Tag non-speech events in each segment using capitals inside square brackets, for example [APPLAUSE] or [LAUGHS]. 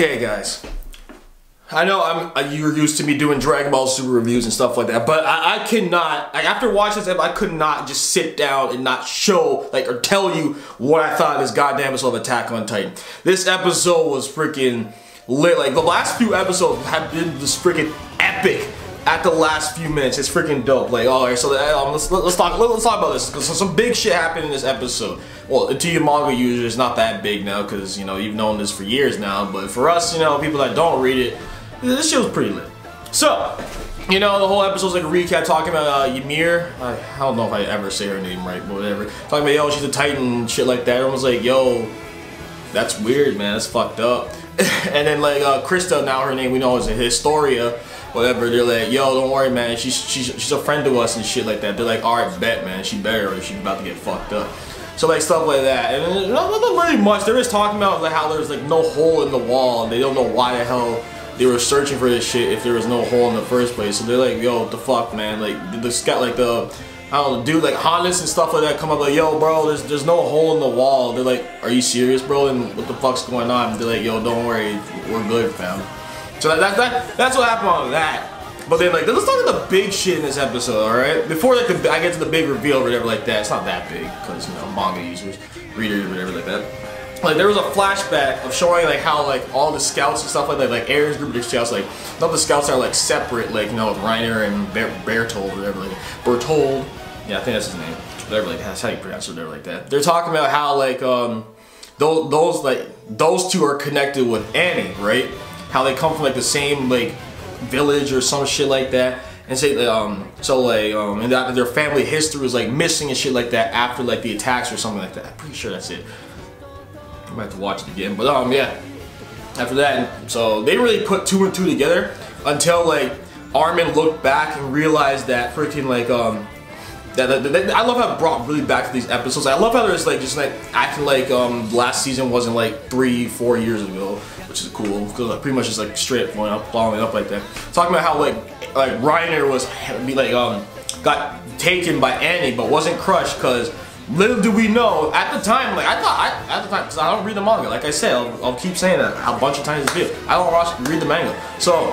Okay, guys. I know I'm uh, you're used to me doing Dragon Ball Super reviews and stuff like that, but I, I cannot. Like after watching this, I could not just sit down and not show like or tell you what I thought of this goddamn episode of Attack on Titan. This episode was freaking lit. Like the last few episodes have been just freaking epic. At the last few minutes, it's freaking dope. Like, all right, so um, let's let's talk let's talk about this because some big shit happened in this episode. Well, to you manga users, not that big now because you know you've known this for years now. But for us, you know, people that don't read it this shit was pretty lit. So, you know, the whole episode's like a recap talking about uh, Ymir. I, I, don't know if I ever say her name right, but whatever. Talking about, yo, she's a titan, shit like that. Everyone's like, yo, that's weird, man. That's fucked up. [LAUGHS] and then, like, uh, Krista, now her name we know is Historia, whatever. They're like, yo, don't worry, man. She's, she's, she's a friend to us and shit like that. They're like, alright, bet, man. She better or she's about to get fucked up. So like stuff like that, and not, not really much. They're just talking about like how there's like no hole in the wall, and they don't know why the hell they were searching for this shit if there was no hole in the first place. So they're like, yo, what the fuck, man? Like, the scout, like the, I don't know, dude, like Hondas and stuff like that come up like, yo, bro, there's there's no hole in the wall. They're like, are you serious, bro? And what the fuck's going on? They're like, yo, don't worry, we're good, fam. So that, that, that that's what happened on that. But then like, let's talk about the big shit in this episode, all right? Before like the, I get to the big reveal or whatever like that, it's not that big because you know manga users, readers, whatever like that like there was a flashback of showing like how like all the scouts and stuff like that, like Eren's group of scouts, like of the scouts are like separate, like you know with Reiner and Ber Bertholdt or whatever, like Bertholdt. Yeah, I think that's his name. Whatever, like that's how you pronounce it, whatever like that. They're talking about how like um those those like those two are connected with Annie, right? How they come from like the same like village or some shit like that. And say um so like um and that their family history was like missing and shit like that after like the attacks or something like that. I'm pretty sure that's it. I might have to watch it again. But um, yeah. After that, so they really put two and two together until like Armin looked back and realized that freaking like um that, that, that, I love how it brought really back to these episodes. I love how there's like just like acting like um last season wasn't like three four years ago, which is cool because like, pretty much just like straight going up, following up like that. Talking about how like like Reiner was be like um got taken by Annie but wasn't crushed because Little do we know, at the time, like I thought, I, at the time, because I don't read the manga. Like I said, I'll, I'll keep saying that a bunch of times this video. I don't watch, read the manga. So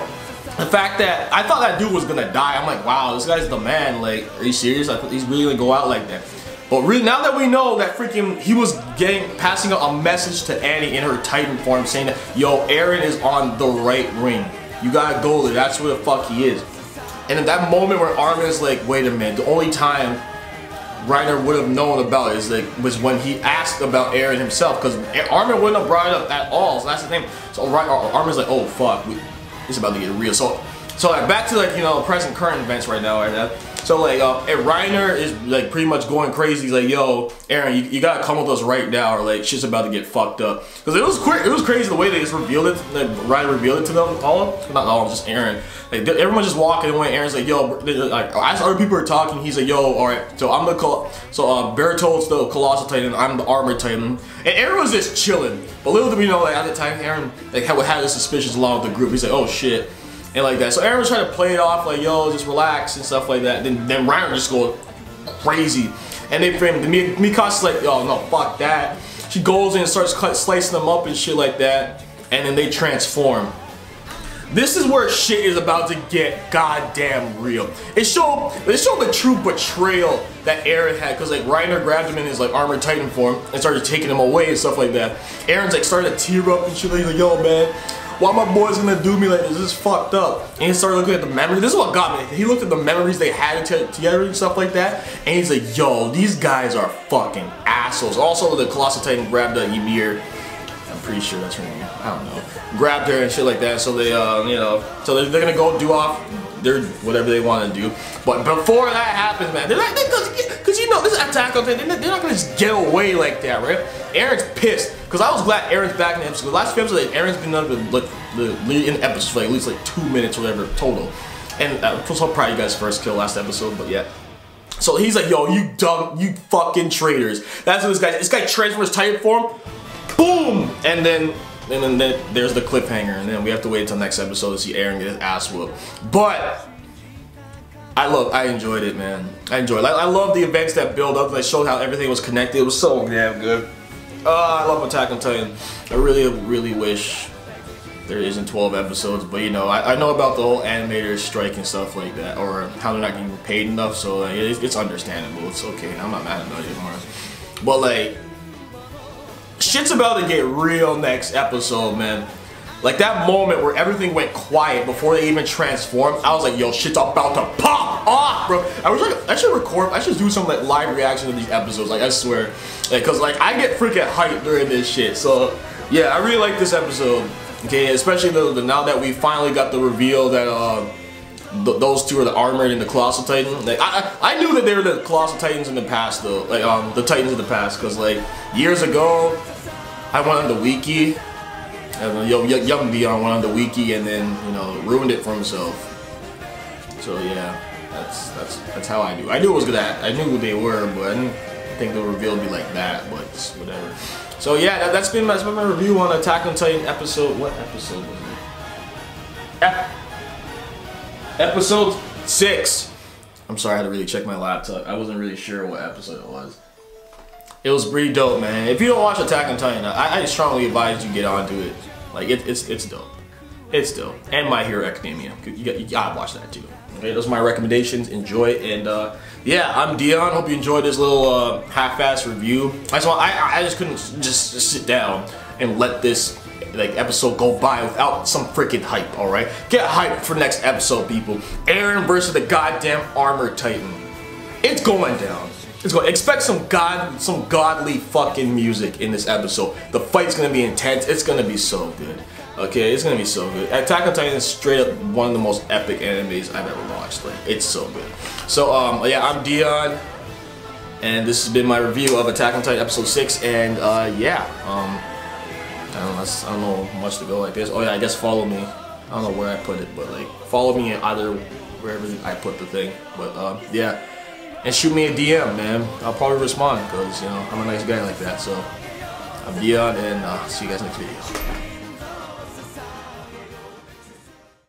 the fact that I thought that dude was gonna die, I'm like, wow, this guy's the man. Like, are you serious? I thought he's really gonna go out like that. But really, now that we know that freaking he was getting passing a message to Annie in her Titan form, saying that yo, Eren is on the right ring. You gotta go there. That's where the fuck he is. And in that moment where Armin is like, wait a minute, the only time Reiner would have known about is like was when he asked about Eren himself because Armin wouldn't have brought it up at all. So that's the thing. So Armin's like, oh fuck, we, it's about to get real. So so like back to like you know present current events right now. Right So like uh, and Reiner is like pretty much going crazy. He's like, yo, Eren, you, you gotta come with us right now, or like shit's about to get fucked up. Because it was quick. It was crazy the way they just revealed it. Like Reiner revealed it to them all. Not all, just Eren. Like everyone just walking away. Eren's like, yo, like as other people are talking, he's like, yo, all right. So I'm the Col so uh, Bertholdt's the colossal titan. I'm the armored titan, and Eren was just chilling. But little did we know, like at the time, Eren like had, had his suspicions along with the group. He's like, oh shit, and like that. So Eren was trying to play it off like, yo, just relax and stuff like that. Then then Reiner just go crazy, and they frame me. Mikasa's like, yo, no, fuck that. She goes in and starts cut, slicing them up and shit like that, and then they transform. This is where shit is about to get goddamn real. It showed it showed the true betrayal that Eren had because like Reiner grabbed him in his like armored titan form and started taking him away and stuff like that. Eren's like started to tear up and shit like yo man, why my boys gonna do me like this? This is fucked up. And he started looking at the memories. This is what got me. He looked at the memories they had together and stuff like that. And he's like, yo, these guys are fucking assholes. Also, the Colossal Titan grabbed the Ymir I'm pretty sure that's her name. I don't know. Grabbed her and shit like that. So they, uh, you know, so they're, they're gonna go do off their whatever they want to do. But before that happens, man, they're like, because you know this Attack on Titan, they're not gonna just get away like that, right? Eren's pissed because I was glad Eren's back in the episode. The last few episodes, Eren's been under like the in episodes for like, at least like two minutes or whatever total. And uh, I'm so proud you guys first kill last episode, but yeah. So he's like, yo, you dumb, you fucking traitors. That's what this guy, this guy transfers Titan form boom, and then and then then there's the cliffhanger, and then we have to wait until next episode to see Eren get his ass whooped. But I love, I enjoyed it, man. I enjoyed. It. I, I love the events that build up. They showed how everything was connected. It was so damn good. Oh, I love Attack on Titan. I really, really wish there isn't 12 episodes, but you know, I, I know about the whole animators strike and stuff like that, or how they're not getting paid enough, so like, it's, it's understandable. It's okay. I'm not mad about it anymore. But like, shit's about to get real next episode, man. Like that moment where everything went quiet before they even transformed, I was like, yo, shit's about to pop off, bro. I wish I, I should record, I should do some like live reaction to these episodes, like I swear. Like, cause like I get freaking hyped during this shit. So yeah, I really like this episode. Okay, especially the, the now that we finally got the reveal that uh th those two are the armored and the colossal titan. Like I, I, I knew that they were the colossal titans in the past though, like um the titans of the past, cause like years ago I went on the wiki and young, Deion went on the wiki and then you know ruined it for himself. So yeah, that's that's that's how I knew. I knew it was good at. I knew who they were, but I didn't think the reveal would be like that. But whatever. So yeah, that, has been, my, been my review on Attack on Titan episode. What episode was it? Ep episode six. I'm sorry, I had to really check my laptop. I wasn't really sure what episode it was. It was pretty dope, man. If you don't watch Attack on Titan, I, I strongly advise you get onto it. Like it, it's it's dope. It's dope. And My Hero Academia. You, got, you gotta watch that too. Okay, those are my recommendations. Enjoy and uh, yeah, I'm Deion. Hope you enjoyed this little uh, half-ass review. I just I, I just couldn't just, just sit down and let this like episode go by without some freaking hype. All right, get hyped for next episode, people. Eren versus the goddamn Armor Titan. It's going down. It's going. Expect some god, some godly fucking music in this episode. The fight's gonna be intense. It's gonna be so good. Okay, it's gonna be so good. Attack on Titan is straight up one of the most epic animes I've ever watched. Like, it's so good. So, um, yeah, I'm Deion, and this has been my review of Attack on Titan episode six. And uh, yeah, um, I don't know. I don't know much to go like this. Oh yeah, I guess follow me. I don't know where I put it, but like follow me in either wherever I put the thing. But um, yeah, and shoot me a DM, man. I'll probably respond because you know I'm a nice guy like that. So I'm Deion, and uh, see you guys next video.